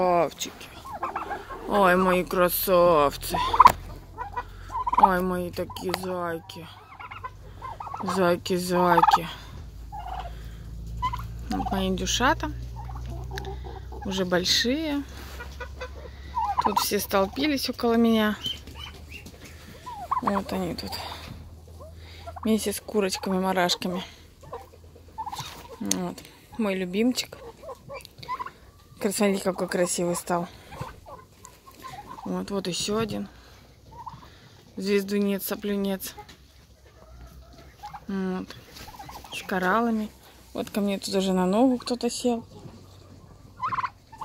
Красавчики. Ой, мои красавцы. Ой, мои такие зайки. Зайки, зайки. Вот мои индюшата. Уже большие. Тут все столпились около меня. Вот они тут. Вместе с курочками-марашками. Вот. Мой любимчик. Смотрите, какой красивый стал. Вот, вот еще один. Звездунец, соплюнец. Вот. С кораллами. Вот ко мне тут уже на ногу кто-то сел.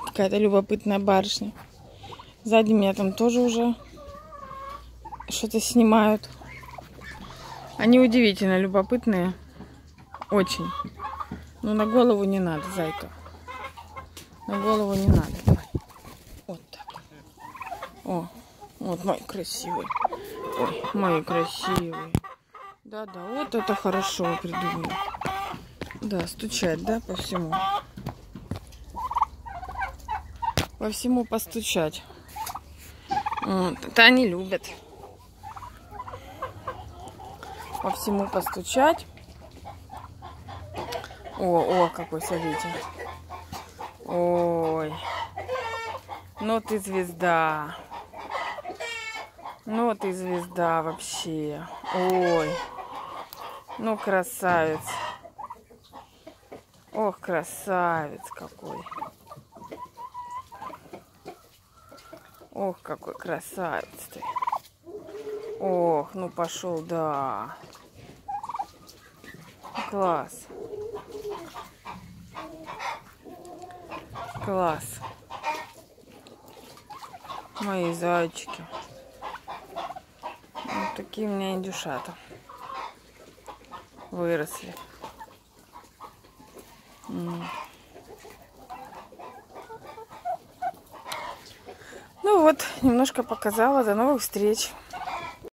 Какая-то любопытная барышня. Сзади меня там тоже уже что-то снимают. Они удивительно любопытные. Очень. Но на голову не надо, зайка. На голову не надо. Давай. Вот так. О, вот мой красивый. Ой, мои красивые. Да-да, вот это хорошо придумали. Да, стучать, да, по всему. По всему постучать. Вот, это они любят. По всему постучать. О, о, какой, смотрите. Ой. Ну ты звезда. Ну ты звезда вообще. Ой. Ну красавец. Ох, красавец какой. Ох, какой красавец ты. Ох, ну пошел, да. Класс. Класс. Мои зайчики. Вот такие у меня индюшата. Выросли. Ну вот, немножко показала. До новых встреч.